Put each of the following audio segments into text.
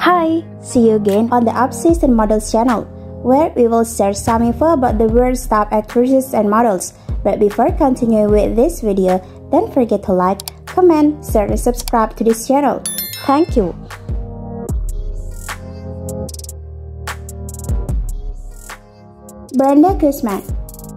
Hi, see you again on the Obsession Models channel, where we will share some info about the world's top actresses and models. But before continuing with this video, don't forget to like, comment, share, and subscribe to this channel. Thank you. Brenda Guzman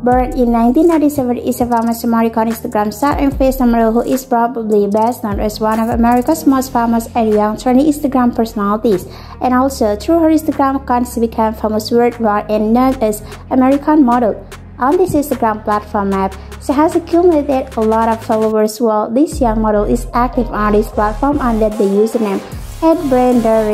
Born in 1997 is a famous American Instagram star and fashion model who is probably best known as one of America's most famous and young trendy Instagram personalities. And also, through her Instagram account, she became famous worldwide and known as American Model. On this Instagram platform map, she has accumulated a lot of followers while this young model is active on this platform under the username Brenda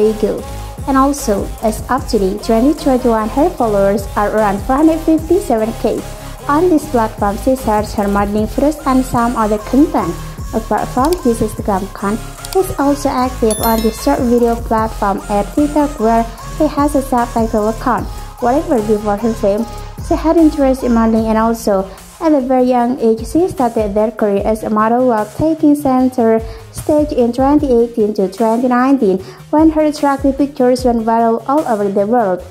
And also, as of today, 2021, her followers are around 457k. On this platform, she shares her modeling photos and some other content. Apart from his Instagram account, he's also active on the short video platform at TikTok where he has a subtitle account. Whatever before her fame, she had interest in modeling and also at a very young age, she started their career as a model while taking center stage in 2018 to 2019 when her attractive pictures went viral all over the world.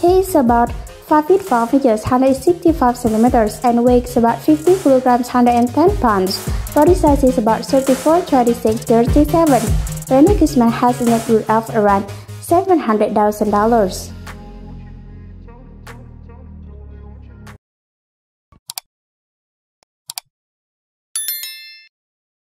He is about 5 feet 4 meters 165 centimeters and weighs about 50 kilograms 110 pounds. Body size is about 34, 26, 37. Brenda Guzman has a net worth of around $700,000.